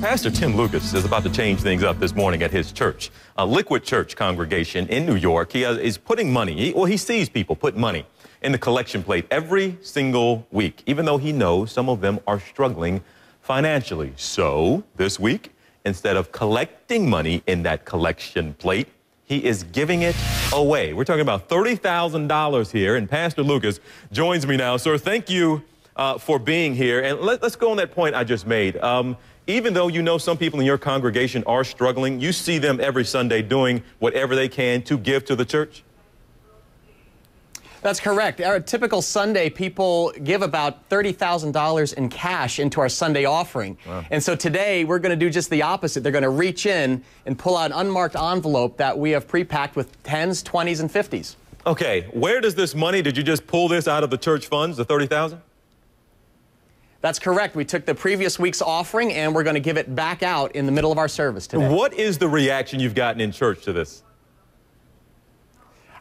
Pastor Tim Lucas is about to change things up this morning at his church, a Liquid Church congregation in New York. He is putting money, he, well, he sees people put money in the collection plate every single week, even though he knows some of them are struggling financially. So this week, instead of collecting money in that collection plate, he is giving it away. We're talking about $30,000 here, and Pastor Lucas joins me now. Sir, thank you uh, for being here. And let, us go on that point I just made. Um, even though you know some people in your congregation are struggling, you see them every Sunday doing whatever they can to give to the church? That's correct. Our typical Sunday, people give about $30,000 in cash into our Sunday offering. Wow. And so today, we're going to do just the opposite. They're going to reach in and pull out an unmarked envelope that we have pre-packed with 10s, 20s, and 50s. Okay, where does this money, did you just pull this out of the church funds, the 30,000? That's correct. We took the previous week's offering and we're going to give it back out in the middle of our service today. What is the reaction you've gotten in church to this?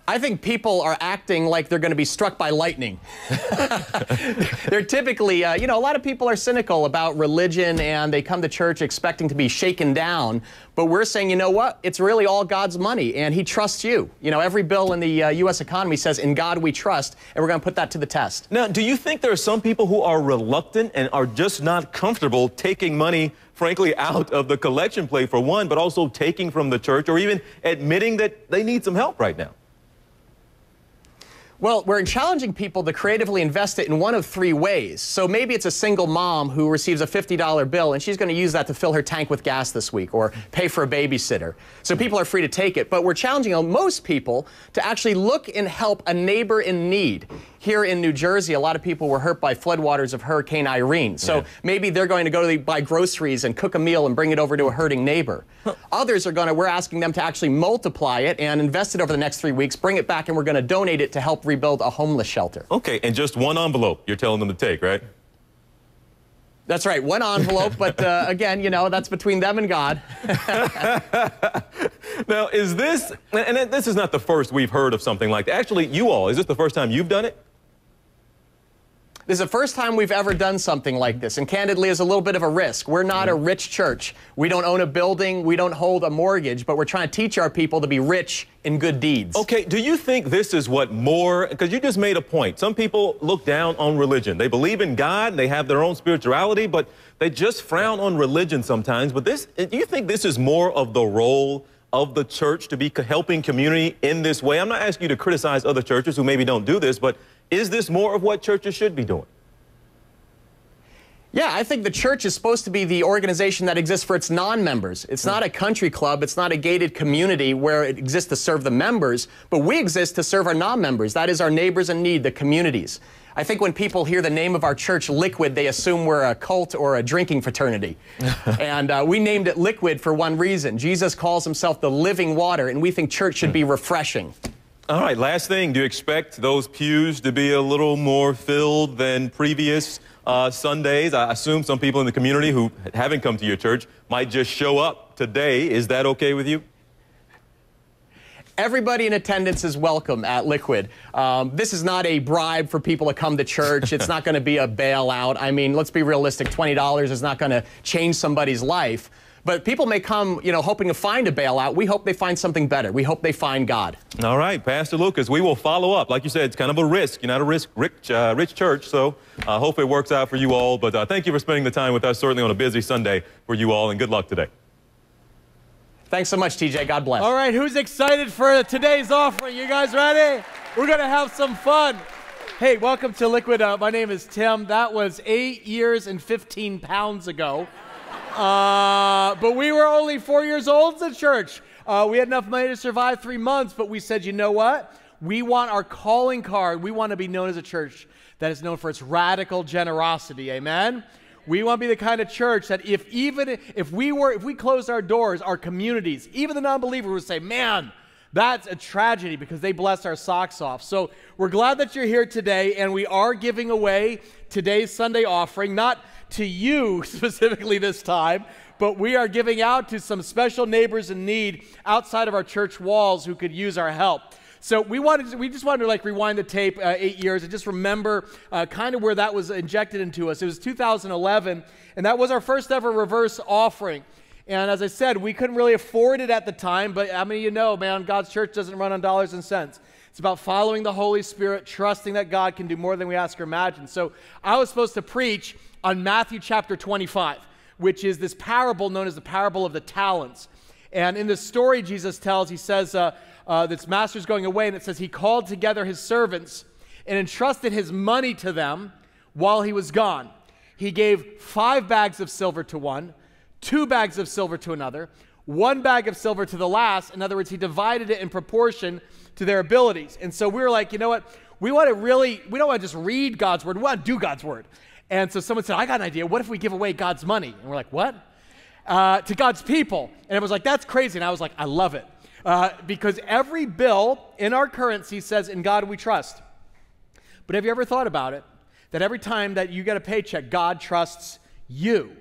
I think people are acting like they're going to be struck by lightning. they're typically, uh, you know, a lot of people are cynical about religion and they come to church expecting to be shaken down. But we're saying, you know what? It's really all God's money and He trusts you. You know, every bill in the uh, U.S. economy says, in God we trust, and we're going to put that to the test. Now, do you think there are some people who are reluctant and are just not comfortable taking money? frankly, out of the collection plate for one, but also taking from the church or even admitting that they need some help right now? Well, we're challenging people to creatively invest it in one of three ways. So maybe it's a single mom who receives a $50 bill and she's going to use that to fill her tank with gas this week or pay for a babysitter. So people are free to take it. But we're challenging most people to actually look and help a neighbor in need. Here in New Jersey, a lot of people were hurt by floodwaters of Hurricane Irene. So yeah. maybe they're going to go to buy groceries and cook a meal and bring it over to a hurting neighbor. Others are going to, we're asking them to actually multiply it and invest it over the next three weeks, bring it back, and we're going to donate it to help rebuild a homeless shelter. Okay, and just one envelope you're telling them to take, right? That's right, one envelope, but uh, again, you know, that's between them and God. now, is this, and this is not the first we've heard of something like that. Actually, you all, is this the first time you've done it? This is the first time we've ever done something like this, and candidly, is a little bit of a risk. We're not a rich church. We don't own a building, we don't hold a mortgage, but we're trying to teach our people to be rich in good deeds. Okay, do you think this is what more, because you just made a point. Some people look down on religion. They believe in God, they have their own spirituality, but they just frown on religion sometimes. But this, do you think this is more of the role of the church to be helping community in this way? I'm not asking you to criticize other churches who maybe don't do this, but is this more of what churches should be doing? Yeah, I think the church is supposed to be the organization that exists for its non-members. It's not a country club. It's not a gated community where it exists to serve the members, but we exist to serve our non-members. That is our neighbors in need, the communities. I think when people hear the name of our church, Liquid, they assume we're a cult or a drinking fraternity. and uh, we named it Liquid for one reason. Jesus calls himself the living water, and we think church should be refreshing. All right, last thing. Do you expect those pews to be a little more filled than previous uh, Sundays? I assume some people in the community who haven't come to your church might just show up today. Is that okay with you? Everybody in attendance is welcome at Liquid. Um, this is not a bribe for people to come to church. It's not going to be a bailout. I mean, let's be realistic. $20 is not going to change somebody's life. But people may come, you know, hoping to find a bailout. We hope they find something better. We hope they find God. All right, Pastor Lucas, we will follow up. Like you said, it's kind of a risk. You're not a risk rich, uh, rich church, so I uh, hope it works out for you all. But uh, thank you for spending the time with us, certainly on a busy Sunday for you all, and good luck today. Thanks so much, TJ. God bless. All right, who's excited for today's offering? You guys ready? We're going to have some fun. Hey, welcome to Liquid Up. My name is Tim. That was eight years and 15 pounds ago. Uh, but we were only four years old at church. Uh, we had enough money to survive three months, but we said, you know what? We want our calling card. We want to be known as a church that is known for its radical generosity. Amen? We want to be the kind of church that if even if we were if we closed our doors, our communities, even the non-believer would say, "Man, that's a tragedy because they bless our socks off." So, we're glad that you're here today and we are giving away today's Sunday offering, not to you specifically this time, but we are giving out to some special neighbors in need outside of our church walls who could use our help. So we wanted, to, we just wanted to like rewind the tape uh, eight years and just remember uh, kind of where that was injected into us. It was 2011, and that was our first ever reverse offering. And as I said, we couldn't really afford it at the time, but how many of you know, man, God's church doesn't run on dollars and cents. It's about following the Holy Spirit, trusting that God can do more than we ask or imagine. So I was supposed to preach on Matthew chapter 25, which is this parable known as the parable of the talents. And in the story Jesus tells, he says, uh, uh, this master's going away, and it says he called together his servants and entrusted his money to them while he was gone. He gave five bags of silver to one, two bags of silver to another, one bag of silver to the last. In other words, he divided it in proportion to their abilities. And so we were like, you know what? We want to really, we don't want to just read God's word, we want to do God's word. And so someone said, I got an idea. What if we give away God's money? And we're like, what? Uh, to God's people. And it was like, that's crazy. And I was like, I love it. Uh, because every bill in our currency says, In God we trust. But have you ever thought about it? That every time that you get a paycheck, God trusts you.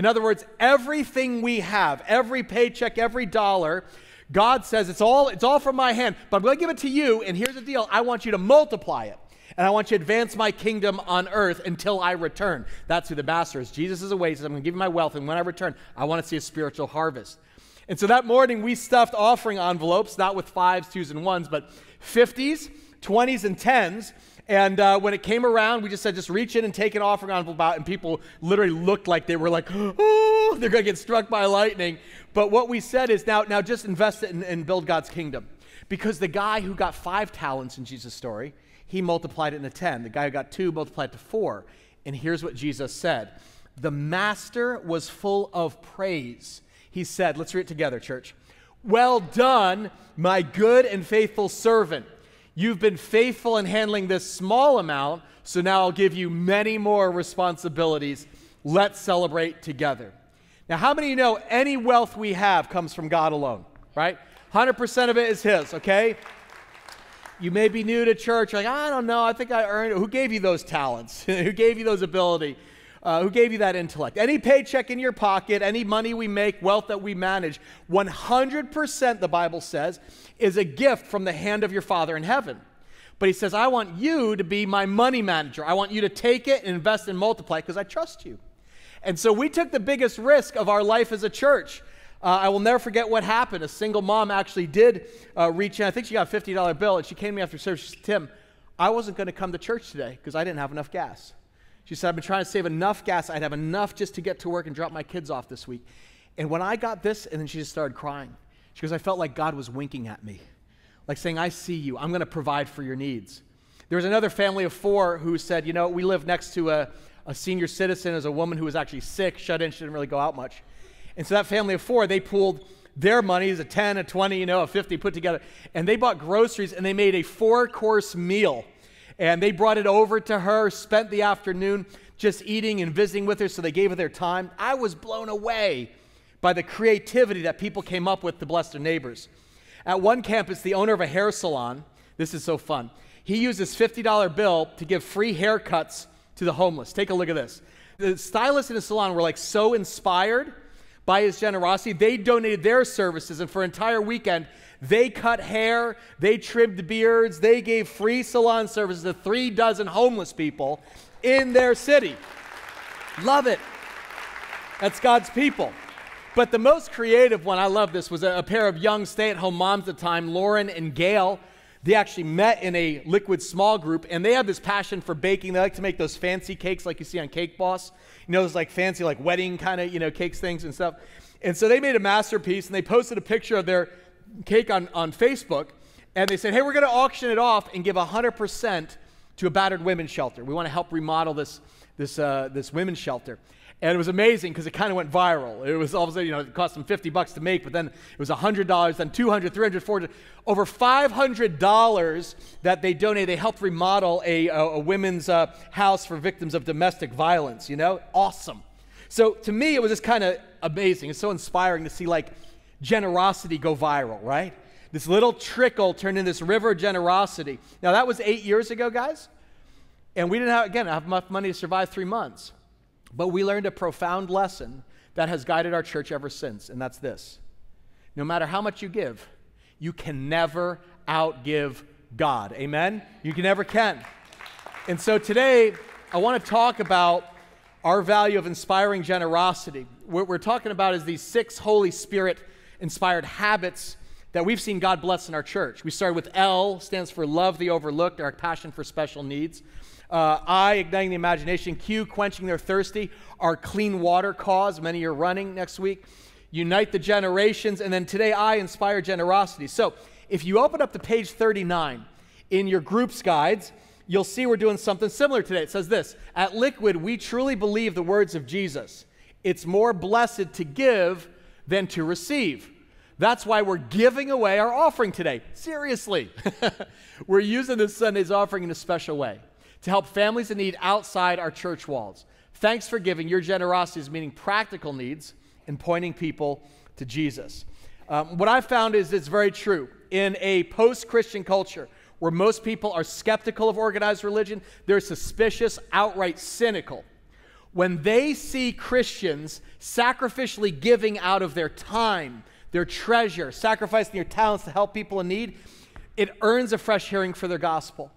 In other words, everything we have, every paycheck, every dollar, God says it's all it's all from my hand, but I'm going to give it to you and here's the deal, I want you to multiply it. And I want you to advance my kingdom on earth until I return. That's who the master is. Jesus is away. He says, I'm going to give you my wealth, and when I return, I want to see a spiritual harvest. And so that morning, we stuffed offering envelopes, not with fives, twos, and ones, but 50s, 20s, and 10s. And uh, when it came around, we just said, just reach in and take an offering envelope out. And people literally looked like they were like, oh, they're going to get struck by lightning. But what we said is now, now just invest it and, and build God's kingdom. Because the guy who got five talents in Jesus' story, he multiplied it into 10. The guy who got two multiplied it to four. And here's what Jesus said The master was full of praise. He said, Let's read it together, church. Well done, my good and faithful servant. You've been faithful in handling this small amount, so now I'll give you many more responsibilities. Let's celebrate together. Now, how many of you know any wealth we have comes from God alone, right? 100% of it is His, okay? You may be new to church, like, I don't know, I think I earned it. Who gave you those talents? Who gave you those ability? Uh, who gave you that intellect? Any paycheck in your pocket, any money we make, wealth that we manage, 100%, the Bible says, is a gift from the hand of your Father in heaven. But he says, I want you to be my money manager. I want you to take it and invest and multiply because I trust you. And so we took the biggest risk of our life as a church. Uh, I will never forget what happened. A single mom actually did uh, reach in. I think she got a $50 bill, and she came to me after service. She said, Tim, I wasn't going to come to church today because I didn't have enough gas. She said, I've been trying to save enough gas. I'd have enough just to get to work and drop my kids off this week. And when I got this, and then she just started crying. She goes, I felt like God was winking at me, like saying, I see you. I'm going to provide for your needs. There was another family of four who said, You know, we live next to a, a senior citizen as a woman who was actually sick, shut in, she didn't really go out much. And so that family of four, they pulled their monies, a 10, a 20, you know, a 50 put together, and they bought groceries and they made a four course meal. And they brought it over to her, spent the afternoon just eating and visiting with her, so they gave her their time. I was blown away by the creativity that people came up with to bless their neighbors. At one campus, the owner of a hair salon, this is so fun, he used his $50 bill to give free haircuts to the homeless. Take a look at this. The stylists in the salon were like so inspired by his generosity, they donated their services, and for an entire weekend, they cut hair, they trimmed beards, they gave free salon services to three dozen homeless people in their city. Love it. That's God's people. But the most creative one, I love this, was a, a pair of young stay at home moms at the time, Lauren and Gail. They actually met in a liquid small group, and they have this passion for baking. They like to make those fancy cakes like you see on Cake Boss. You know, those like fancy, like wedding kind of, you know, cakes things and stuff. And so they made a masterpiece, and they posted a picture of their cake on, on Facebook, and they said, hey, we're going to auction it off and give 100% to a battered women's shelter. We want to help remodel this, this, uh, this women's shelter. And it was amazing because it kind of went viral. It was all of a sudden, you know, it cost them 50 bucks to make, but then it was $100, then 200, 300, 400, over $500 that they donated. They helped remodel a, a, a women's uh, house for victims of domestic violence, you know? Awesome. So to me, it was just kind of amazing. It's so inspiring to see like generosity go viral, right? This little trickle turned into this river of generosity. Now, that was eight years ago, guys. And we didn't have, again, have enough money to survive three months. But we learned a profound lesson that has guided our church ever since, and that's this no matter how much you give, you can never outgive God. Amen? You can never can. And so today, I want to talk about our value of inspiring generosity. What we're talking about is these six Holy Spirit inspired habits that we've seen God bless in our church. We started with L, stands for love the overlooked, our passion for special needs. Uh, I, igniting the imagination. Q, quenching their thirsty. Our clean water cause, many are running next week. Unite the generations. And then today, I, inspire generosity. So if you open up to page 39 in your groups guides, you'll see we're doing something similar today. It says this At Liquid, we truly believe the words of Jesus. It's more blessed to give than to receive. That's why we're giving away our offering today. Seriously. we're using this Sunday's offering in a special way to help families in need outside our church walls. Thanks for giving. Your generosity is meeting practical needs and pointing people to Jesus. Um, what I found is it's very true. In a post Christian culture where most people are skeptical of organized religion, they're suspicious, outright cynical. When they see Christians sacrificially giving out of their time, their treasure, sacrificing their talents to help people in need, it earns a fresh hearing for their gospel.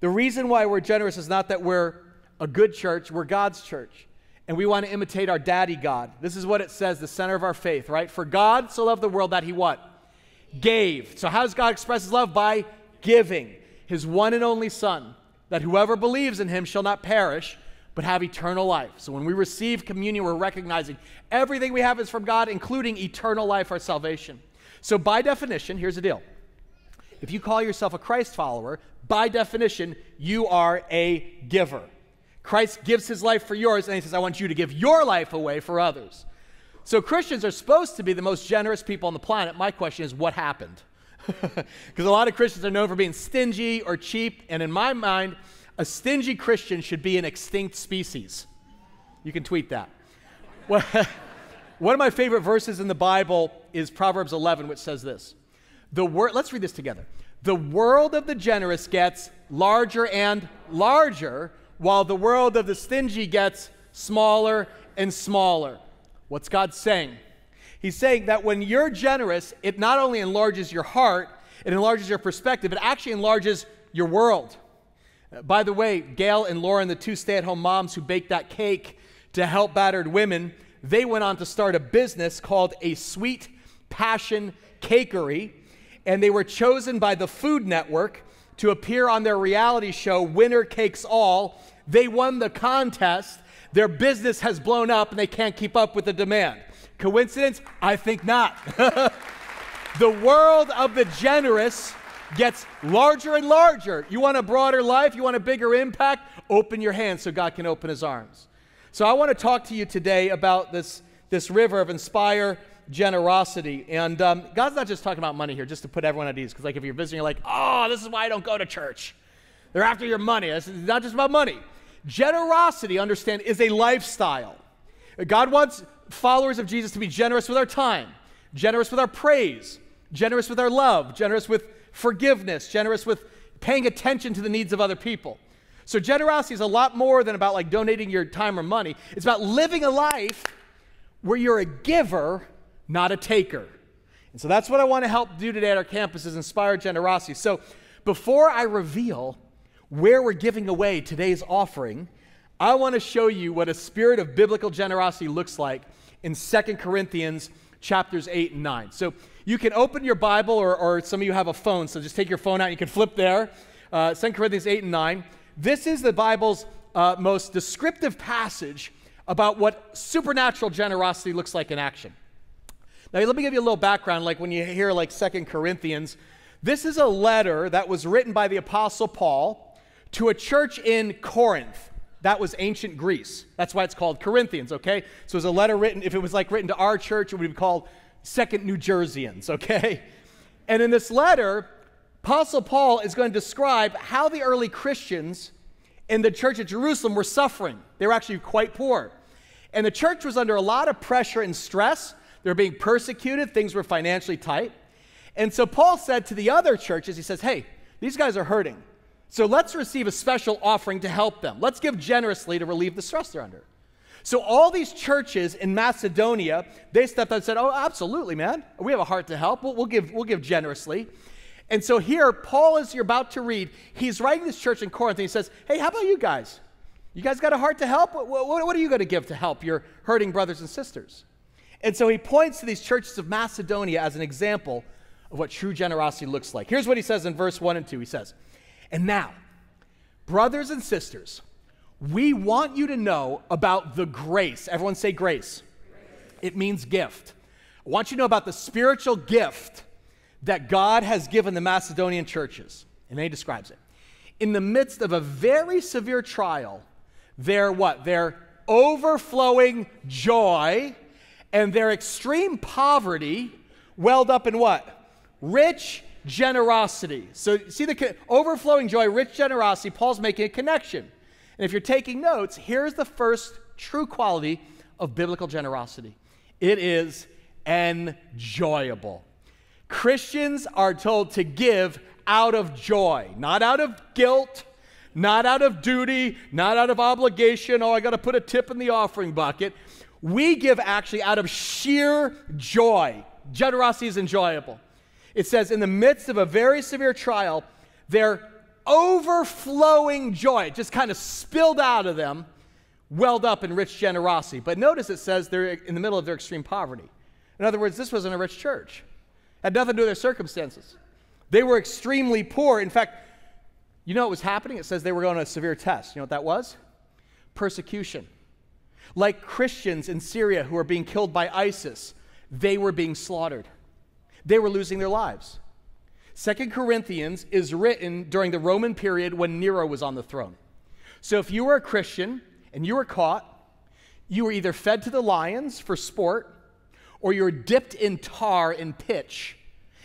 The reason why we're generous is not that we're a good church, we're God's church. And we want to imitate our daddy God. This is what it says, the center of our faith, right? For God so loved the world that he what? Gave. So how does God express his love? By giving his one and only son, that whoever believes in him shall not perish, but have eternal life. So when we receive communion, we're recognizing everything we have is from God, including eternal life, our salvation. So by definition, here's the deal. If you call yourself a Christ follower, by definition, you are a giver. Christ gives his life for yours, and he says, I want you to give your life away for others. So Christians are supposed to be the most generous people on the planet. My question is, what happened? Because a lot of Christians are known for being stingy or cheap, and in my mind, a stingy Christian should be an extinct species. You can tweet that. One of my favorite verses in the Bible is Proverbs 11, which says this. The wor- let's read this together. The world of the generous gets larger and larger, while the world of the stingy gets smaller and smaller. What's God saying? He's saying that when you're generous, it not only enlarges your heart, it enlarges your perspective, it actually enlarges your world. Uh, by the way, Gail and Lauren, the two stay at home moms who baked that cake to help battered women, they went on to start a business called a Sweet Passion Cakery. And they were chosen by the Food Network to appear on their reality show, Winner Cakes All. They won the contest. Their business has blown up and they can't keep up with the demand. Coincidence? I think not. the world of the generous gets larger and larger. You want a broader life? You want a bigger impact? Open your hands so God can open his arms. So I want to talk to you today about this, this river of inspire generosity. And um, God's not just talking about money here, just to put everyone at ease. Because like if you're visiting, you're like, oh, this is why I don't go to church. They're after your money. It's not just about money. Generosity, understand, is a lifestyle. God wants followers of Jesus to be generous with our time, generous with our praise, generous with our love, generous with forgiveness, generous with paying attention to the needs of other people. So generosity is a lot more than about like donating your time or money. It's about living a life where you're a giver, not a taker. And so that's what I want to help do today at our campus is inspire generosity. So before I reveal where we're giving away today's offering, I want to show you what a spirit of biblical generosity looks like in Second Corinthians chapters 8 and 9. So you can open your Bible, or, or some of you have a phone, so just take your phone out you can flip there. Uh, 2 Corinthians 8 and 9. This is the Bible's uh, most descriptive passage about what supernatural generosity looks like in action. Now, let me give you a little background. Like when you hear like Second Corinthians, this is a letter that was written by the Apostle Paul to a church in Corinth. That was ancient Greece. That's why it's called Corinthians, okay? So it was a letter written, if it was like written to our church, it would be called Second New Jerseyans, okay? And in this letter, Apostle Paul is going to describe how the early Christians in the church at Jerusalem were suffering. They were actually quite poor. And the church was under a lot of pressure and stress. They were being persecuted, things were financially tight. And so Paul said to the other churches, he says, Hey, these guys are hurting. So let's receive a special offering to help them. Let's give generously to relieve the stress they're under. So all these churches in Macedonia, they stepped up and said, "Oh, absolutely, man. We have a heart to help. We'll, we'll give, we'll give generously." And so here, Paul, as you're about to read, he's writing this church in Corinth and he says, Hey, how about you guys? You guys got a heart to help? What, what, what are you going to give to help your hurting brothers and sisters? And so he points to these churches of Macedonia as an example of what true generosity looks like. Here's what he says in verse 1 and 2. He says, And now, brothers and sisters, we want you to know about the grace. Everyone say grace. It means gift. I want you to know about the spiritual gift that God has given the Macedonian churches. And then he describes it. In the midst of a very severe trial, their what? Their overflowing joy and their extreme poverty welled up in what? Rich generosity. So, see the overflowing joy, rich generosity, Paul's making a connection. And if you're taking notes, here's the first true quality of biblical generosity it is enjoyable. Christians are told to give out of joy, not out of guilt, not out of duty, not out of obligation. Oh, I got to put a tip in the offering bucket. We give actually out of sheer joy. Generosity is enjoyable. It says, in the midst of a very severe trial, their overflowing joy just kind of spilled out of them, welled up in rich generosity. But notice it says they're in the middle of their extreme poverty. In other words, this wasn't a rich church, had nothing to do with their circumstances. They were extremely poor. In fact, you know what was happening? It says they were going on a severe test. You know what that was? Persecution. Like Christians in Syria who are being killed by ISIS, they were being slaughtered. They were losing their lives. Second Corinthians is written during the Roman period when Nero was on the throne. So if you were a Christian and you were caught, you were either fed to the lions for sport or you were dipped in tar and pitch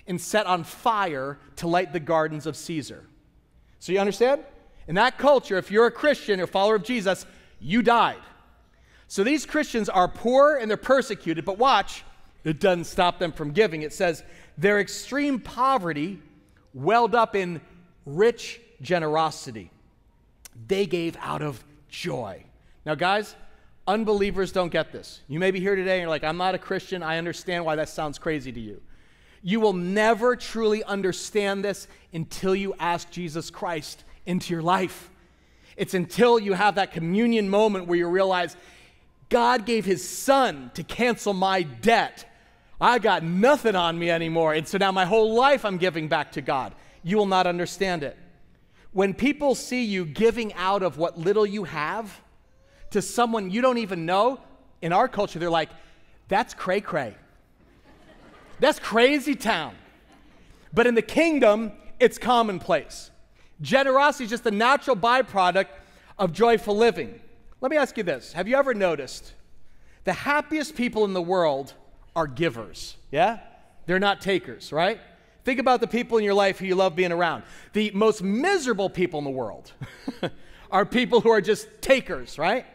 and set on fire to light the gardens of Caesar. So you understand? In that culture, if you're a Christian or follower of Jesus, you died. So these Christians are poor and they're persecuted, but watch, it doesn't stop them from giving. It says their extreme poverty welled up in rich generosity. They gave out of joy. Now, guys, unbelievers don't get this. You may be here today and you're like, I'm not a Christian. I understand why that sounds crazy to you. You will never truly understand this until you ask Jesus Christ into your life. It's until you have that communion moment where you realize God gave his son to cancel my debt. I got nothing on me anymore. And so now my whole life I'm giving back to God. You will not understand it. When people see you giving out of what little you have to someone you don't even know, in our culture, they're like, that's cray cray. That's crazy town. But in the kingdom, it's commonplace. Generosity is just a natural byproduct of joyful living. Let me ask you this Have you ever noticed the happiest people in the world are givers? Yeah? They're not takers, right? Think about the people in your life who you love being around. The most miserable people in the world are people who are just takers, right?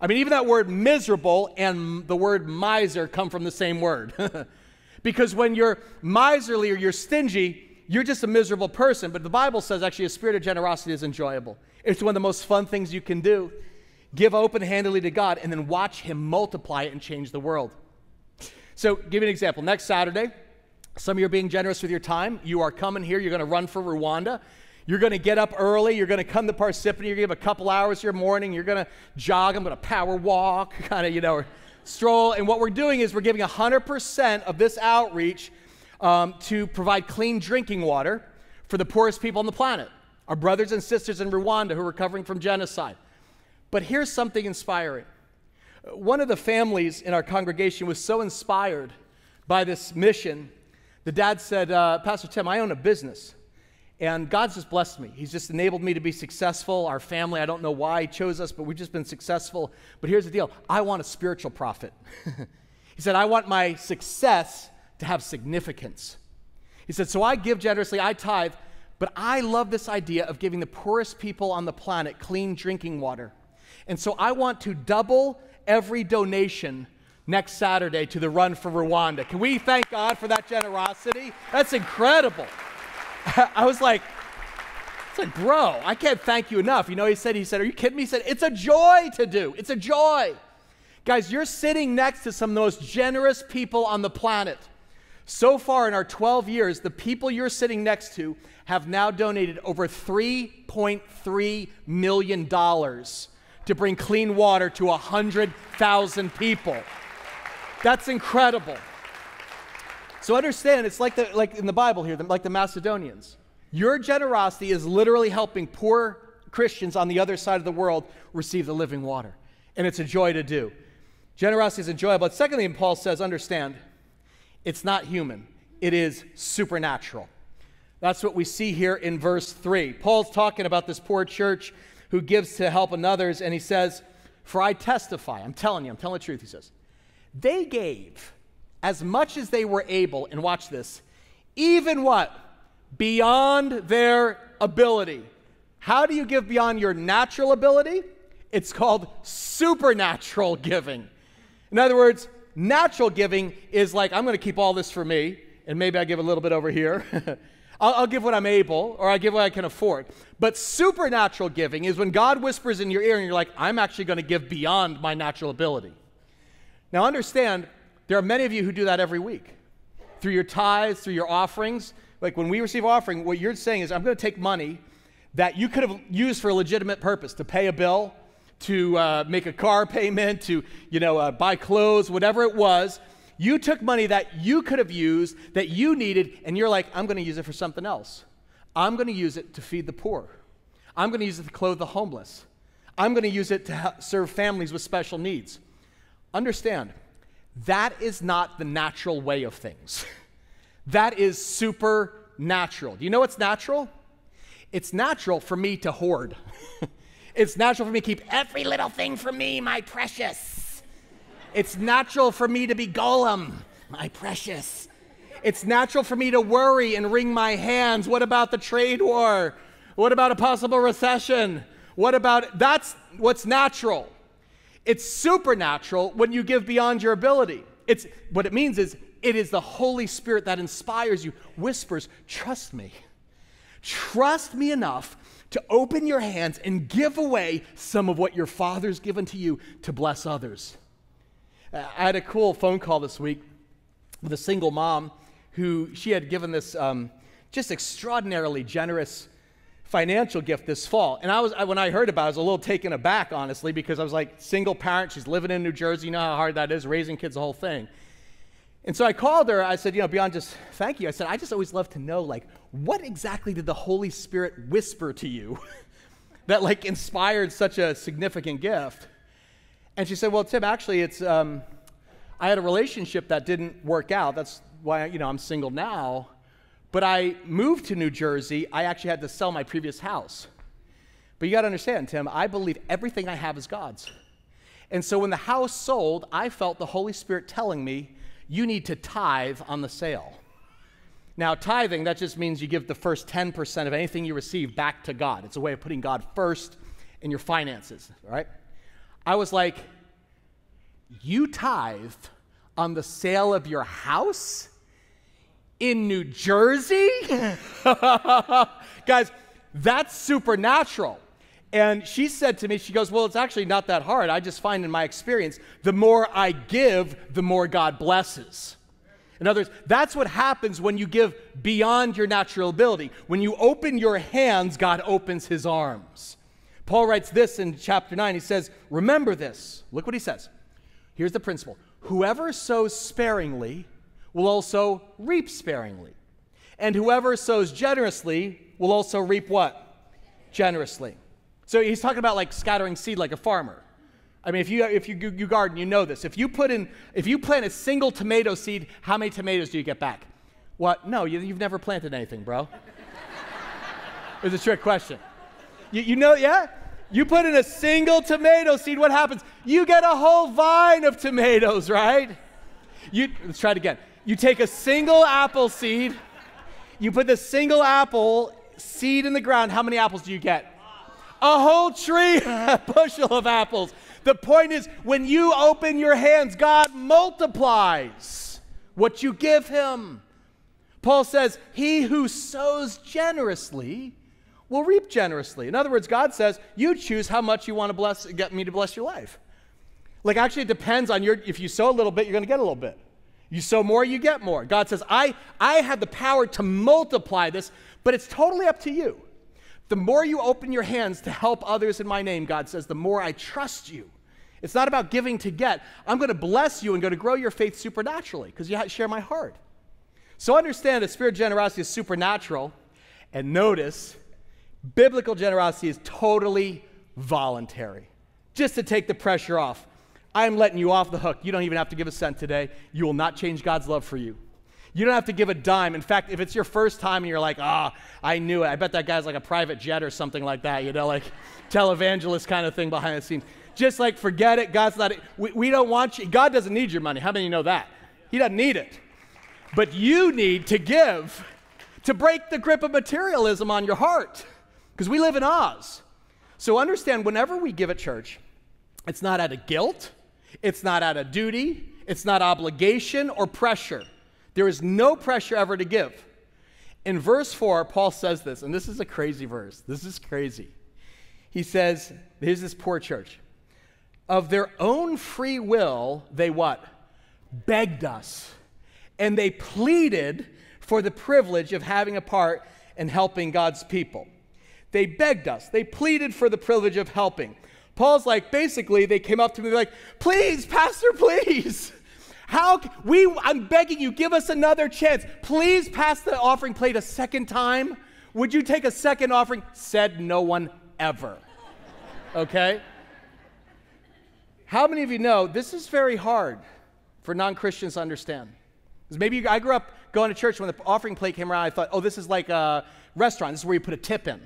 I mean, even that word miserable and the word miser come from the same word. because when you're miserly or you're stingy, you're just a miserable person. But the Bible says actually a spirit of generosity is enjoyable. It's one of the most fun things you can do give open handedly to God, and then watch Him multiply it and change the world. So, give you an example. Next Saturday, some of you are being generous with your time. You are coming here, you're going to run for Rwanda. You're going to get up early. You're going to come to Parsippany. You're going to give a couple hours your morning. You're going to jog. I'm going to power walk, kind of, you know, stroll. And what we're doing is we're giving 100% of this outreach um, to provide clean drinking water for the poorest people on the planet, our brothers and sisters in Rwanda who are recovering from genocide. But here's something inspiring. One of the families in our congregation was so inspired by this mission. The dad said, uh, Pastor Tim, I own a business. And God's just blessed me. He's just enabled me to be successful. Our family, I don't know why He chose us, but we've just been successful. But here's the deal I want a spiritual profit. he said, I want my success to have significance. He said, So I give generously, I tithe, but I love this idea of giving the poorest people on the planet clean drinking water. And so I want to double every donation next Saturday to the Run for Rwanda. Can we thank God for that generosity? That's incredible. I was like, it's like, bro, I can't thank you enough. You know, he said, he said, are you kidding me? He said, it's a joy to do. It's a joy. Guys, you're sitting next to some of the most generous people on the planet. So far in our 12 years, the people you're sitting next to have now donated over $3.3 million to bring clean water to 100,000 people. That's incredible. So understand, it's like, the, like in the Bible here, like the Macedonians. Your generosity is literally helping poor Christians on the other side of the world receive the living water. And it's a joy to do. Generosity is enjoyable. But secondly, and Paul says, understand, it's not human, it is supernatural. That's what we see here in verse 3. Paul's talking about this poor church who gives to help others, and he says, For I testify, I'm telling you, I'm telling the truth, he says, they gave as much as they were able, and watch this, even what? Beyond their ability. How do you give beyond your natural ability? It's called supernatural giving. In other words, natural giving is like, I'm going to keep all this for me, and maybe I give a little bit over here. I'll, I'll, give what I'm able, or I give what I can afford. But supernatural giving is when God whispers in your ear and you're like, I'm actually going to give beyond my natural ability. Now, understand, there are many of you who do that every week through your tithes, through your offerings. Like when we receive offering, what you're saying is, I'm going to take money that you could have used for a legitimate purpose to pay a bill, to uh, make a car payment, to you know uh, buy clothes, whatever it was. You took money that you could have used, that you needed, and you're like, I'm going to use it for something else. I'm going to use it to feed the poor. I'm going to use it to clothe the homeless. I'm going to use it to serve families with special needs. Understand, that is not the natural way of things. that is supernatural. Do you know what's natural? It's natural for me to hoard. it's natural for me to keep every little thing for me, my precious. It's natural for me to be Gollum, my precious. It's natural for me to worry and wring my hands. What about the trade war? What about a possible recession? What about that's what's natural. It's supernatural when you give beyond your ability. It's what it means is it is the Holy Spirit that inspires you, whispers, trust me. Trust me enough to open your hands and give away some of what your Father's given to you to bless others. I had a cool phone call this week with a single mom who she had given this um, just extraordinarily generous financial gift this fall. And I was, when I heard about it, I was a little taken aback, honestly, because I was like, single parent, she's living in New Jersey, you know how hard that is, raising kids, the whole thing. And so I called her. I said, you know, beyond just thank you, I said, I just always love to know, like, what exactly did the Holy Spirit whisper to you that, like, inspired such a significant gift? And she said, well, Tim, actually, it's, um, I had a relationship that didn't work out. That's why, you know, I'm single now. But I moved to New Jersey. I actually had to sell my previous house. But you got to understand, Tim, I believe everything I have is God's. And so when the house sold, I felt the Holy Spirit telling me, you need to tithe on the sale. Now, tithing, that just means you give the first 10% of anything you receive back to God. It's a way of putting God first in your finances, right? I was like, you tithe on the sale of your house in New Jersey? Guys, that's supernatural. And she said to me, she goes, Well, it's actually not that hard. I just find in my experience, the more I give, the more God blesses. In other words, that's what happens when you give beyond your natural ability. When you open your hands, God opens his arms. Paul writes this in chapter 9. He says, Remember this. Look what he says. Here's the principle Whoever sows sparingly will also reap sparingly. And whoever sows generously will also reap what? Generously. So he's talking about like scattering seed like a farmer. I mean, if you if you, you garden, you know this. If you put in if you plant a single tomato seed, how many tomatoes do you get back? What? No, you, have never planted anything, bro. it's a trick question. You, you know, yeah? You put in a single tomato seed, what happens? You get a whole vine of tomatoes, right? You, let's try it again. You take a single apple seed, you put the single apple seed in the ground. How many apples do you get? a whole tree, a bushel of apples. The point is, when you open your hands, God multiplies what you give him. Paul says, He who sows generously will reap generously. In other words, God says, You choose how much you want to bless, get me to bless your life. Like, actually, it depends on your, if you sow a little bit, you're going to get a little bit. You sow more, you get more. God says, I, I have the power to multiply this, but it's totally up to you. The more you open your hands to help others in my name, God says, the more I trust you. It's not about giving to get. I'm going to bless you and going to grow your faith supernaturally because you share my heart. So understand that spirit generosity is supernatural. And notice, biblical generosity is totally voluntary, just to take the pressure off. I'm letting you off the hook. You don't even have to give a cent today. You will not change God's love for you. You don't have to give a dime. In fact, if it's your first time and you're like, ah, oh, I knew it. I bet that guy's like a private jet or something like that, you know, like televangelist kind of thing behind the scenes. Just like forget it. God's not, we, we don't want you. God doesn't need your money. How many you know that? He doesn't need it. But you need to give to break the grip of materialism on your heart because we live in Oz. So understand whenever we give at church, it's not out of guilt, it's not out of duty, it's not obligation or pressure. There is no pressure ever to give. In verse 4, Paul says this, and this is a crazy verse. This is crazy. He says, here's this poor church. Of their own free will, they what? Begged us. And they pleaded for the privilege of having a part in helping God's people. They begged us. They pleaded for the privilege of helping. Paul's like, basically, they came up to me like, please, Pastor, please. How we I'm begging you, give us another chance. Please pass the offering plate a second time. Would you take a second offering? Said no one ever. Okay? How many of you know this is very hard for non Christians to understand? Because maybe you, I grew up going to church when the offering plate came around, I thought, oh, this is like a restaurant. This is where you put a tip in.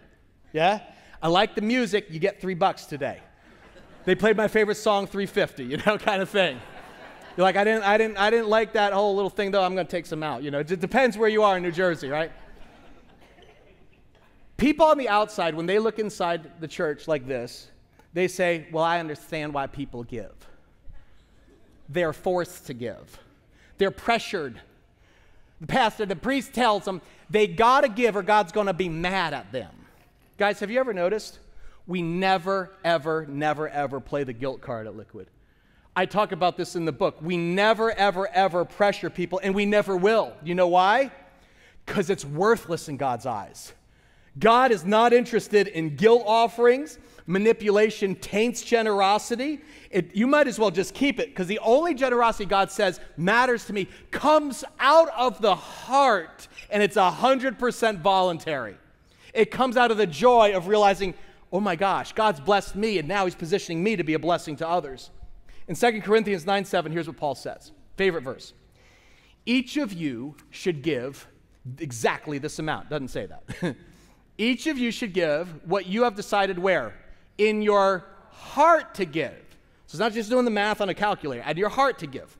Yeah? I like the music, you get three bucks today. They played my favorite song, 350, you know, kind of thing. You're like, I didn't, I didn't, I didn't like that whole little thing though. I'm going to take some out. You know, it depends where you are in New Jersey, right? People on the outside, when they look inside the church like this, they say, Well, I understand why people give. They're forced to give, they're pressured. The pastor, the priest tells them they got to give or God's going to be mad at them. Guys, have you ever noticed? We never, ever, never, ever play the guilt card at Liquid. I talk about this in the book. We never, ever, ever pressure people, and we never will. You know why? Because it's worthless in God's eyes. God is not interested in guilt offerings. Manipulation taints generosity. It, you might as well just keep it because the only generosity God says matters to me comes out of the heart and it's 100% voluntary. It comes out of the joy of realizing, oh my gosh, God's blessed me and now He's positioning me to be a blessing to others. In 2 Corinthians 9 7, here's what Paul says. Favorite verse. Each of you should give exactly this amount. Doesn't say that. Each of you should give what you have decided where? In your heart to give. So it's not just doing the math on a calculator, add your heart to give.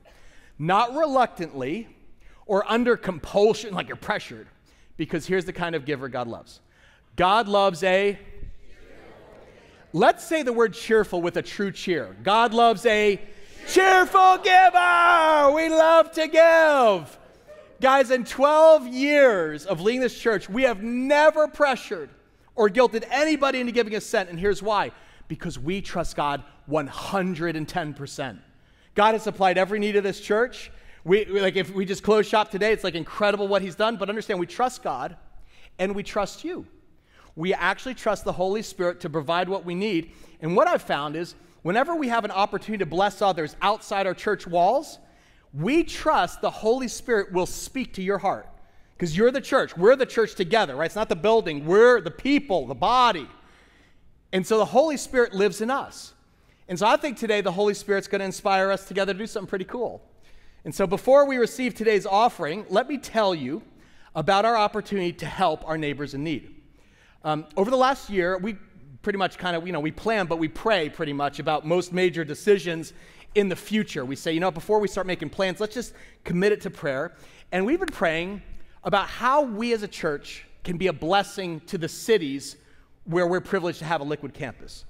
Not reluctantly or under compulsion, like you're pressured, because here's the kind of giver God loves God loves a Let's say the word cheerful with a true cheer. God loves a cheerful giver. We love to give. Guys, in 12 years of leading this church, we have never pressured or guilted anybody into giving a cent. And here's why because we trust God 110%. God has supplied every need of this church. We, like if we just close shop today, it's like incredible what he's done. But understand, we trust God and we trust you we actually trust the Holy Spirit to provide what we need. And what I've found is whenever we have an opportunity to bless others outside our church walls, we trust the Holy Spirit will speak to your heart. Because you're the church. We're the church together, right? It's not the building. We're the people, the body. And so the Holy Spirit lives in us. And so I think today the Holy Spirit's going to inspire us together to do something pretty cool. And so before we receive today's offering, let me tell you about our opportunity to help our neighbors in need. Um, over the last year, we pretty much kind of, you know, we plan, but we pray pretty much about most major decisions in the future. We say, you know, before we start making plans, let's just commit it to prayer. And we've been praying about how we as a church can be a blessing to the cities where we're privileged to have a liquid campus.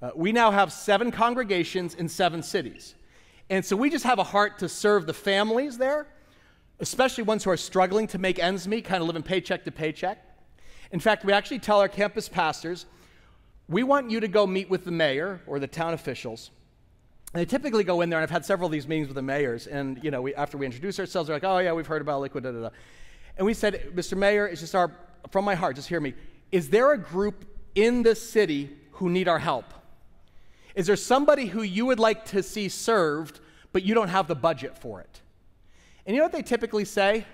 Uh, we now have seven congregations in seven cities. And so we just have a heart to serve the families there, especially ones who are struggling to make ends meet, kind of living paycheck to paycheck. In fact, we actually tell our campus pastors we want you to go meet with the mayor or the town officials And they typically go in there, and I've had several of these meetings with the mayors, and you know, we, after we introduce ourselves, they're like, "Oh yeah, we've heard about Liquid." Da, da, da. And we said, "Mr. Mayor, it's just our from my heart. Just hear me. Is there a group in this city who need our help? Is there somebody who you would like to see served, but you don't have the budget for it?" And you know what they typically say?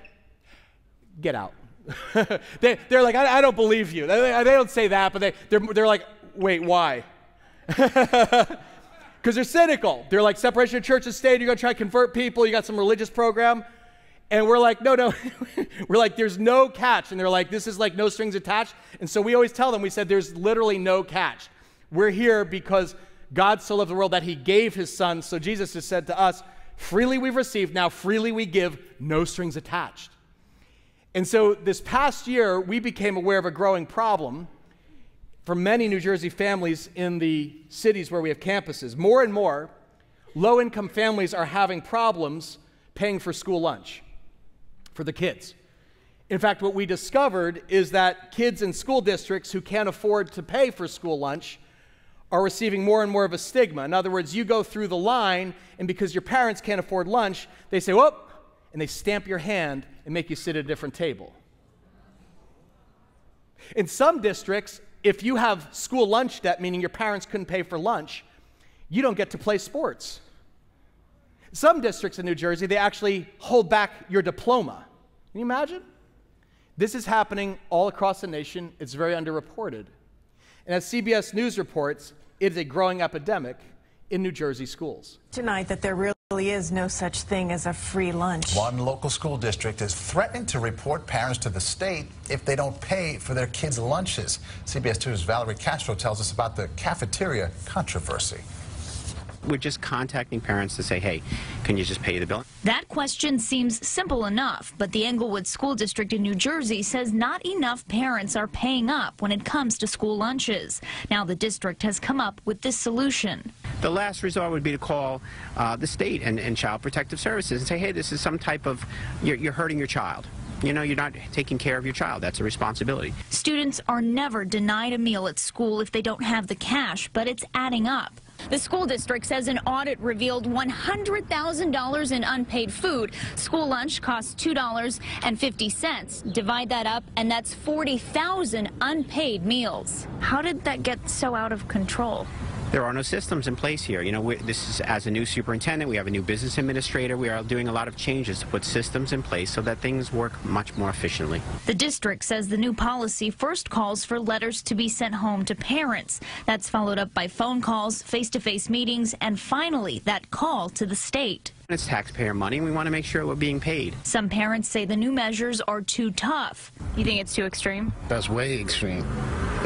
Get out. they, are like, I, I, don't believe you. They, they, don't say that, but they, they're, they're like, wait, why? Because they're cynical. They're like, separation of church and state, you're going to try to convert people, you got some religious program. And we're like, no, no. we're like, there's no catch. And they're like, this is like no strings attached. And so we always tell them, we said, there's literally no catch. We're here because God so loved the world that he gave his son. So Jesus has said to us, freely we've received, now freely we give, no strings attached. And so this past year, we became aware of a growing problem for many New Jersey families in the cities where we have campuses. More and more, low income families are having problems paying for school lunch for the kids. In fact, what we discovered is that kids in school districts who can't afford to pay for school lunch are receiving more and more of a stigma. In other words, you go through the line, and because your parents can't afford lunch, they say, whoop, and they stamp your hand and make you sit at a different table. In some districts, if you have school lunch debt, meaning your parents couldn't pay for lunch, you don't get to play sports. Some districts in New Jersey, they actually hold back your diploma. Can you imagine? This is happening all across the nation. It's very underreported. And as CBS News reports, it is a growing epidemic in New Jersey schools. Tonight, that there really is no such thing as a free lunch. One local school district is threatening to report parents to the state if they don't pay for their kids' lunches. CBS 2's Valerie Castro tells us about the cafeteria controversy. We're just contacting parents to say, hey, can you just pay the bill? That question seems simple enough, but the Englewood School District in New Jersey says not enough parents are paying up when it comes to school lunches. Now the district has come up with this solution. The last resort would be to call uh, the state and, and Child Protective Services and say, hey, this is some type of, you're, you're hurting your child you know, you're not taking care of your child. That's a responsibility. Students are never denied a meal at school if they don't have the cash, but it's adding up. The school district says an audit revealed $100,000 in unpaid food. School lunch costs $2.50. Divide that up, and that's 40,000 unpaid meals. How did that get so out of control? There are no systems in place here. You know, this is as a new superintendent, we have a new business administrator. We are doing a lot of changes to put systems in place so that things work much more efficiently. The district says the new policy first calls for letters to be sent home to parents. That's followed up by phone calls, face-to-face meetings, and finally that call to the state. It's taxpayer money. We want to make sure we're being paid. Some parents say the new measures are too tough. You think it's too extreme? That's way extreme.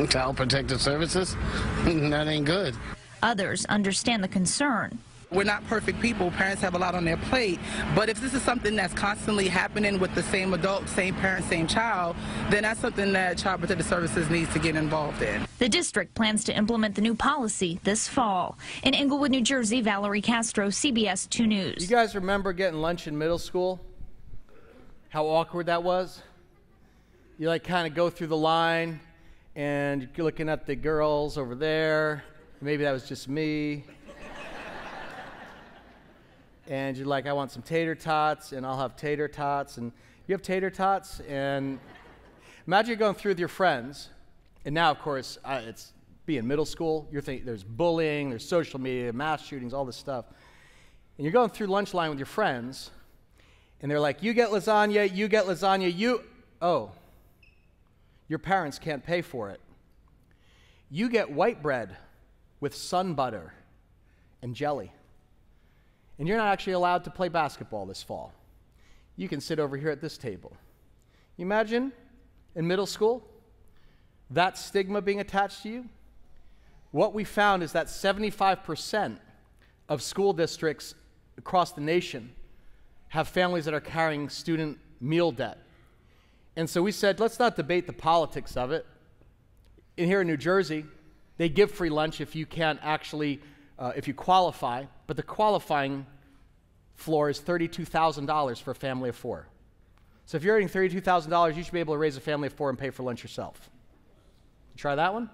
Child Protective Services? that ain't good. Others understand the concern. We're not perfect people. Parents have a lot on their plate. But if this is something that's constantly happening with the same adult, same parent, same child, then that's something that Child Protective Services needs to get involved in. The district plans to implement the new policy this fall. In Englewood, New Jersey, Valerie Castro, CBS 2 News. You guys remember getting lunch in middle school? How awkward that was? You like kind of go through the line and you're looking at the girls over there. Maybe that was just me. And you're like, I want some tater tots, and I'll have tater tots. And you have tater tots, and imagine you're going through with your friends. And now, of course, it's being middle school. You're thinking there's bullying, there's social media, mass shootings, all this stuff. And you're going through lunch line with your friends, and they're like, You get lasagna, you get lasagna, you. Oh, your parents can't pay for it. You get white bread with sun butter and jelly. And you're not actually allowed to play basketball this fall. You can sit over here at this table. Imagine in middle school that stigma being attached to you? What we found is that 75% of school districts across the nation have families that are carrying student meal debt. And so we said, let's not debate the politics of it. In here in New Jersey, they give free lunch if you can't actually, uh, if you qualify, but the qualifying floor is $32,000 for a family of four. So if you're earning $32,000, you should be able to raise a family of four and pay for lunch yourself. You try that one?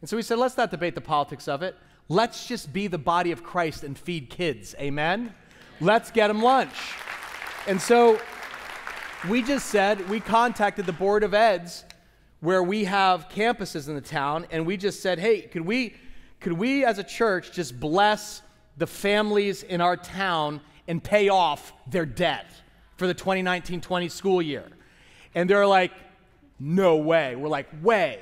And so we said, let's not debate the politics of it. let's just be the body of Christ and feed kids. Amen? Let's get them lunch. And so we just said, we contacted the Board of Eds where we have campuses in the town, and we just said, hey, could we, could we as a church just bless the families in our town and pay off their debt for the 2019 20 school year? And they're like, no way. We're like, way.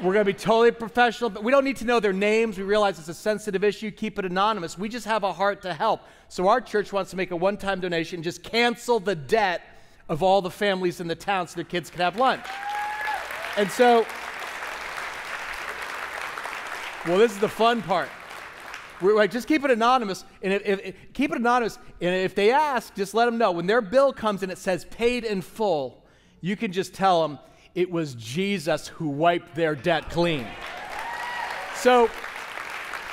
We're going to be totally professional, but we don't need to know their names. We realize it's a sensitive issue. Keep it anonymous. We just have a heart to help. So our church wants to make a one time donation, just cancel the debt of all the families in the town so their kids can have lunch. And so, well, this is the fun part. We're like, just keep it anonymous. And if, if, keep it anonymous. And if they ask, just let them know. When their bill comes and it says paid in full, you can just tell them it was Jesus who wiped their debt clean. So,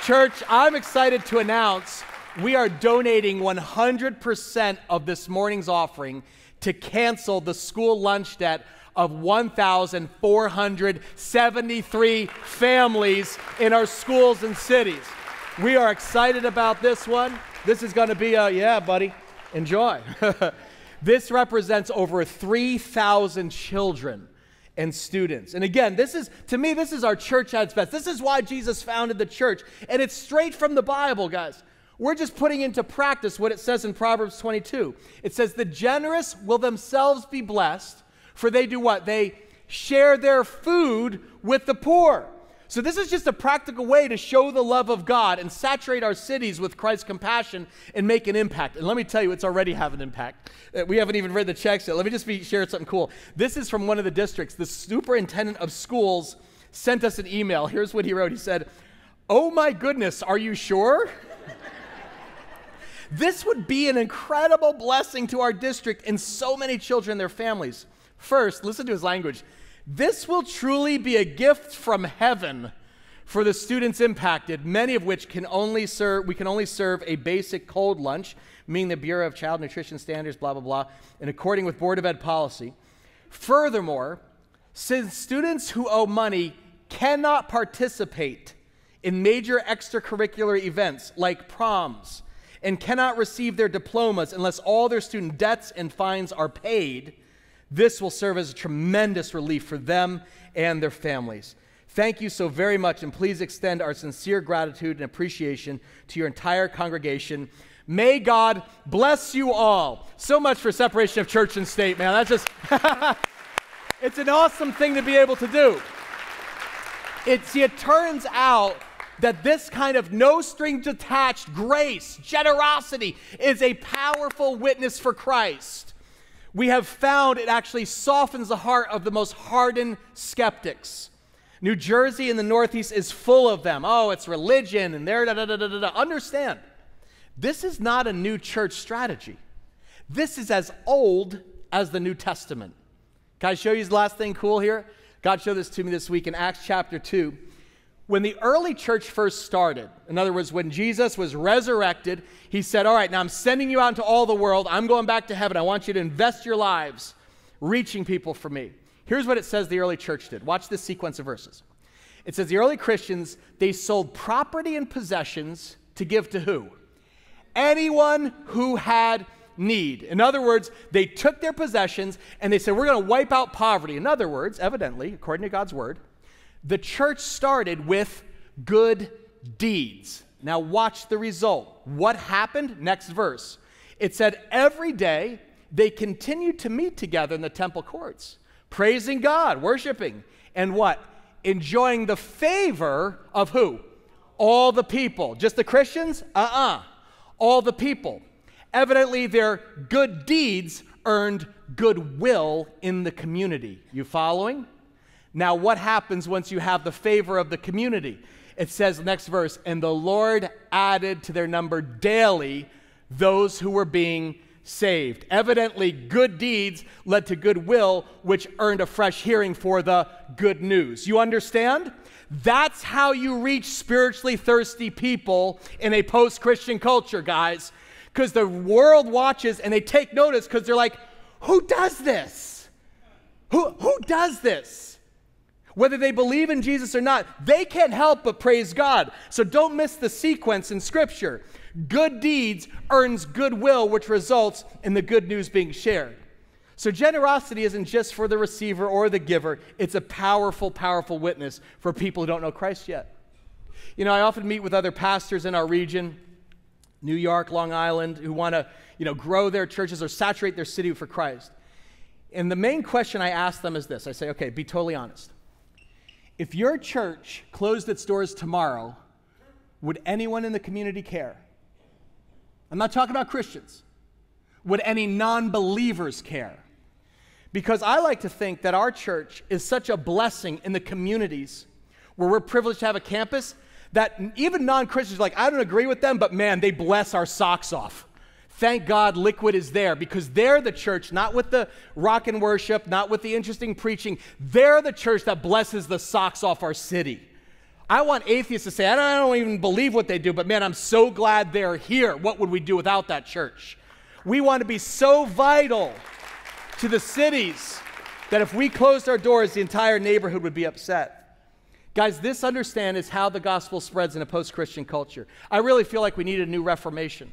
church, I'm excited to announce we are donating 100% of this morning's offering to cancel the school lunch debt of 1,473 families in our schools and cities. We are excited about this one. This is going to be a, yeah, buddy, enjoy. this represents over 3,000 children and students. And again, this is, to me, this is our church at its best. This is why Jesus founded the church. And it's straight from the Bible, guys. We're just putting into practice what it says in Proverbs 22. It says, The generous will themselves be blessed, for they do what? They share their food with the poor. So, this is just a practical way to show the love of God and saturate our cities with Christ's compassion and make an impact. And let me tell you, it's already having an impact. Uh, we haven't even read the checks yet. Let me just be, share something cool. This is from one of the districts. The superintendent of schools sent us an email. Here's what he wrote He said, Oh my goodness, are you sure? this would be an incredible blessing to our district and so many children and their families. First, listen to his language. This will truly be a gift from heaven for the students impacted, many of which can only serve, we can only serve a basic cold lunch, meaning the Bureau of Child Nutrition Standards, blah, blah, blah, and according with Board of Ed policy. Furthermore, since students who owe money cannot participate in major extracurricular events like proms and cannot receive their diplomas unless all their student debts and fines are paid, this will serve as a tremendous relief for them and their families. Thank you so very much, and please extend our sincere gratitude and appreciation to your entire congregation. May God bless you all. So much for separation of church and state, man. That's just, it's an awesome thing to be able to do. It, see, it turns out that this kind of no strings attached grace, generosity, is a powerful witness for Christ we have found it actually softens the heart of the most hardened skeptics. New Jersey in the Northeast is full of them. Oh, it's religion and there, da, da, da, da, da. Understand, this is not a new church strategy. This is as old as the New Testament. Can I show you the last thing cool here? God showed this to me this week in Acts chapter 2. When the early church first started, in other words, when Jesus was resurrected, he said, All right, now I'm sending you out into all the world. I'm going back to heaven. I want you to invest your lives reaching people for me. Here's what it says the early church did. Watch this sequence of verses. It says the early Christians, they sold property and possessions to give to who? Anyone who had need. In other words, they took their possessions and they said, We're going to wipe out poverty. In other words, evidently, according to God's word, the church started with good deeds. Now, watch the result. What happened? Next verse. It said, Every day they continued to meet together in the temple courts, praising God, worshiping, and what? Enjoying the favor of who? All the people. Just the Christians? Uh uh-uh. uh All the people. Evidently, their good deeds earned goodwill in the community. You following? Now, what happens once you have the favor of the community? It says, next verse, and the Lord added to their number daily those who were being saved. Evidently, good deeds led to goodwill, which earned a fresh hearing for the good news. You understand? That's how you reach spiritually thirsty people in a post Christian culture, guys. Because the world watches and they take notice because they're like, who does this? Who, who does this? Whether they believe in Jesus or not, they can't help but praise God. So don't miss the sequence in Scripture. Good deeds earns goodwill, which results in the good news being shared. So generosity isn't just for the receiver or the giver, it's a powerful, powerful witness for people who don't know Christ yet. You know, I often meet with other pastors in our region, New York, Long Island, who want to, you know, grow their churches or saturate their city for Christ. And the main question I ask them is this I say, okay, be totally honest. If your church closed its doors tomorrow, would anyone in the community care? I'm not talking about Christians. Would any non believers care? Because I like to think that our church is such a blessing in the communities where we're privileged to have a campus that even non Christians like, I don't agree with them, but man, they bless our socks off. Thank God Liquid is there because they're the church, not with the rock and worship, not with the interesting preaching. They're the church that blesses the socks off our city. I want atheists to say, I don't, I don't even believe what they do, but man, I'm so glad they're here. What would we do without that church? We want to be so vital to the cities that if we closed our doors, the entire neighborhood would be upset. Guys, this understand is how the gospel spreads in a post Christian culture. I really feel like we need a new reformation.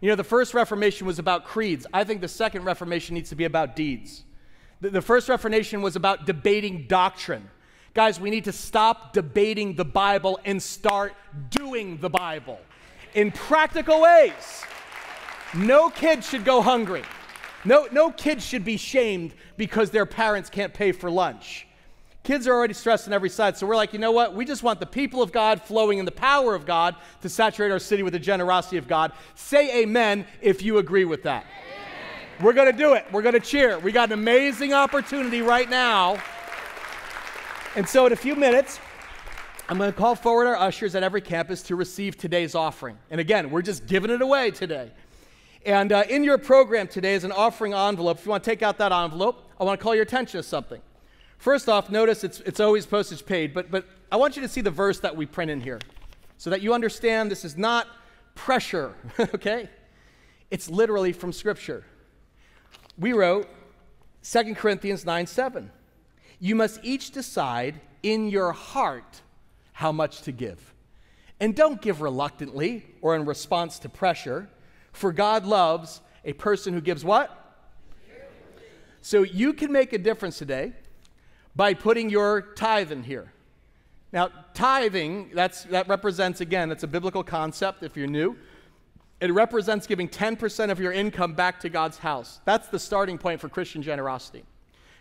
You know, the first Reformation was about creeds. I think the second Reformation needs to be about deeds. The, the, first Reformation was about debating doctrine. Guys, we need to stop debating the Bible and start doing the Bible in practical ways. No kid should go hungry. No, no kid should be shamed because their parents can't pay for lunch. Kids are already stressed on every side. So we're like, you know what? We just want the people of God flowing in the power of God to saturate our city with the generosity of God. Say amen if you agree with that. Amen. We're going to do it. We're going to cheer. We got an amazing opportunity right now. And so, in a few minutes, I'm going to call forward our ushers at every campus to receive today's offering. And again, we're just giving it away today. And uh, in your program today is an offering envelope. If you want to take out that envelope, I want to call your attention to something. First off, notice it's, it's always postage paid, but, but I want you to see the verse that we print in here so that you understand this is not pressure, okay? It's literally from Scripture. We wrote 2 Corinthians 9 7. You must each decide in your heart how much to give. And don't give reluctantly or in response to pressure, for God loves a person who gives what? So you can make a difference today by putting your tithe in here. Now, tithing, that's, that represents, again, that's a biblical concept if you're new. It represents giving 10% of your income back to God's house. That's the starting point for Christian generosity.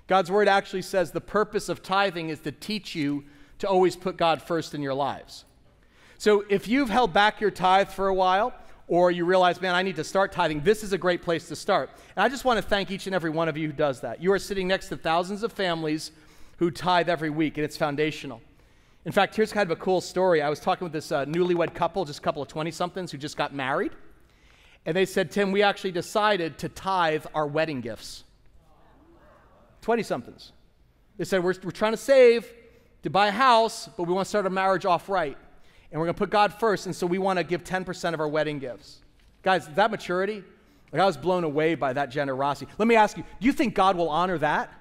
God's word actually says the purpose of tithing is to teach you to always put God first in your lives. So if you've held back your tithe for a while, or you realize, man, I need to start tithing, this is a great place to start. And I just want to thank each and every one of you who does that. You are sitting next to thousands of families who tithe every week, and it's foundational. In fact, here's kind of a cool story. I was talking with this uh, newlywed couple, just a couple of 20 somethings who just got married. And they said, Tim, we actually decided to tithe our wedding gifts. 20 somethings. They said, we're, we're trying to save to buy a house, but we want to start our marriage off right. And we're going to put God first, and so we want to give 10% of our wedding gifts. Guys, that maturity, like I was blown away by that generosity. Let me ask you, do you think God will honor that?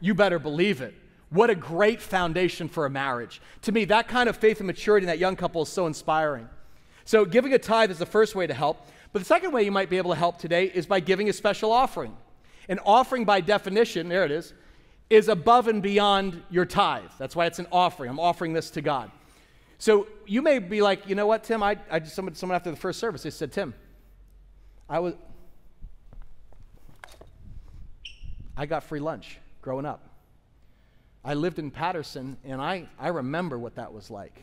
You better believe it. What a great foundation for a marriage. To me, that kind of faith and maturity in that young couple is so inspiring. So, giving a tithe is the first way to help. But the second way you might be able to help today is by giving a special offering. An offering, by definition, there it is, is above and beyond your tithe. That's why it's an offering. I'm offering this to God. So you may be like, you know what, Tim? I, I just someone, someone after the first service, they said, Tim, I was, I got free lunch growing up. I lived in Paterson, and I, I remember what that was like.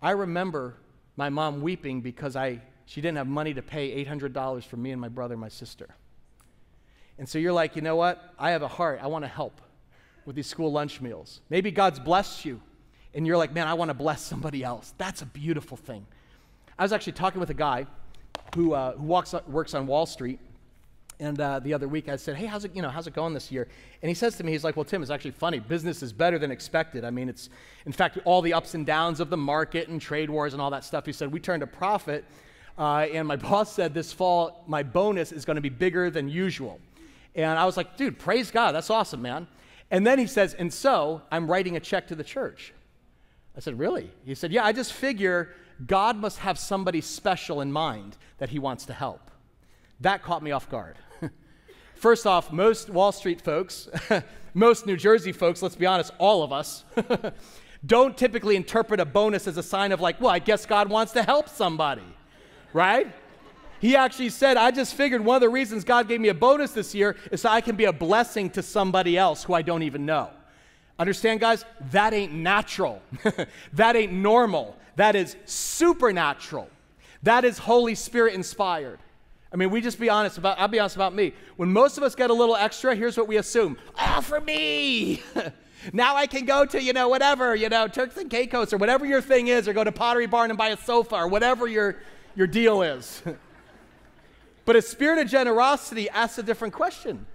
I remember my mom weeping because I, she didn't have money to pay $800 for me and my brother and my sister. And so you're like, you know what? I have a heart. I want to help with these school lunch meals. Maybe God's blessed you, and you're like, man, I want to bless somebody else. That's a beautiful thing. I was actually talking with a guy who, uh, who walks, works on Wall Street, and uh, the other week I said, hey, how's it, you know, how's it going this year? And he says to me, he's like, well, Tim, it's actually funny. Business is better than expected. I mean, it's, in fact, all the ups and downs of the market and trade wars and all that stuff. He said, we turned a profit. Uh, and my boss said this fall, my bonus is going to be bigger than usual. And I was like, dude, praise God. That's awesome, man. And then he says, And so I'm writing a check to the church. I said, Really? He said, Yeah, I just figure God must have somebody special in mind that he wants to help. That caught me off guard. First off, most Wall Street folks, most New Jersey folks, let's be honest, all of us, don't typically interpret a bonus as a sign of, like, well, I guess God wants to help somebody, right? He actually said, I just figured one of the reasons God gave me a bonus this year is so I can be a blessing to somebody else who I don't even know. Understand, guys? That ain't natural. that ain't normal. That is supernatural. That is Holy Spirit inspired. I mean, we just be honest about, I'll be honest about me. When most of us get a little extra, here's what we assume. Oh, for me. now I can go to, you know, whatever, you know, Turks and Caicos or whatever your thing is, or go to Pottery Barn and buy a sofa or whatever your, your deal is. but a spirit of generosity asks a different question.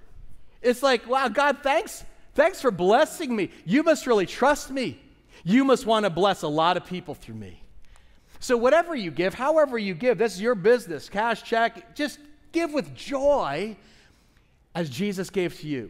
It's like, wow, God, thanks. Thanks for blessing me. You must really trust me. You must want to bless a lot of people through me. So, whatever you give, however you give, this is your business, cash check, just give with joy as Jesus gave to you.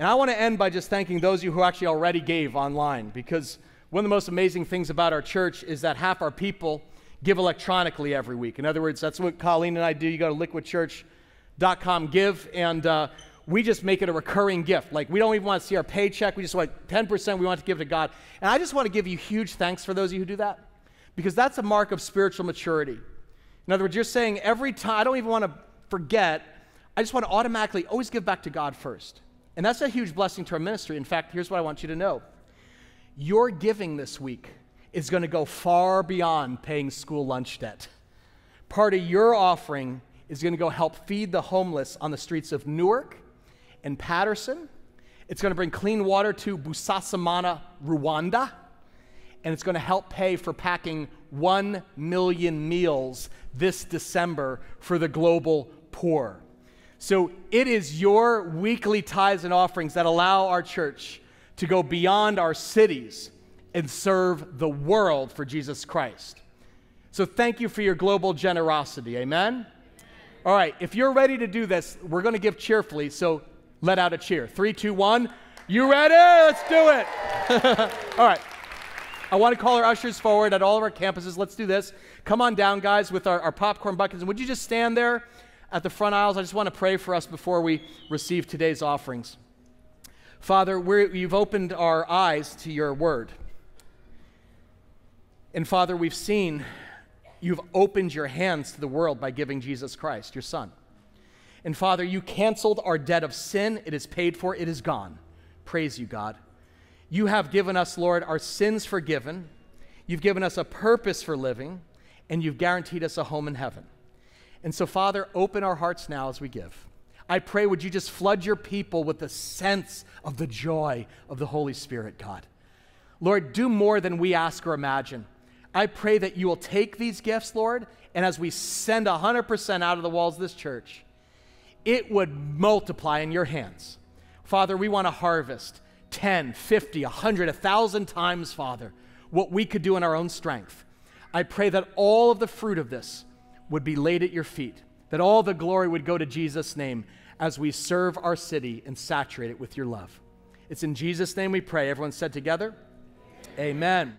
And I want to end by just thanking those of you who actually already gave online because one of the most amazing things about our church is that half our people give electronically every week. In other words, that's what Colleen and I do. You go to liquidchurch.com, give, and uh, we just make it a recurring gift. Like, we don't even want to see our paycheck. We just want 10% we want to give to God. And I just want to give you huge thanks for those of you who do that because that's a mark of spiritual maturity. In other words, you're saying every time, I don't even want to forget, I just want to automatically always give back to God first. And that's a huge blessing to our ministry. In fact, here's what I want you to know your giving this week is going to go far beyond paying school lunch debt. Part of your offering is going to go help feed the homeless on the streets of Newark and Paterson. It's going to bring clean water to Busasamana, Rwanda and it's going to help pay for packing 1 million meals this December for the global poor. So it is your weekly tithes and offerings that allow our church to go beyond our cities and serve the world for Jesus Christ. So thank you for your global generosity. Amen? All right, if you're ready to do this, we're going to give cheerfully. So let out a cheer. Three, two, one. You ready? Let's do it. All right. I want to call our ushers forward at all of our campuses. Let's do this. Come on down, guys, with our, our popcorn buckets. And would you just stand there at the front aisles? I just want to pray for us before we receive today's offerings. Father, you've opened our eyes to your word. And Father, we've seen you've opened your hands to the world by giving Jesus Christ, your Son. And Father, you canceled our debt of sin. It is paid for, it is gone. Praise you, God. You have given us, Lord, our sins forgiven. You've given us a purpose for living, and you've guaranteed us a home in heaven. And so, Father, open our hearts now as we give. I pray, would you just flood your people with the sense of the joy of the Holy Spirit, God? Lord, do more than we ask or imagine. I pray that you will take these gifts, Lord, and as we send 100% out of the walls of this church, it would multiply in your hands. Father, we want to harvest 10, 50, 100, 1,000 times, Father, what we could do in our own strength. I pray that all of the fruit of this would be laid at your feet, that all the glory would go to Jesus' name as we serve our city and saturate it with your love. It's in Jesus' name we pray. Everyone said together, Amen.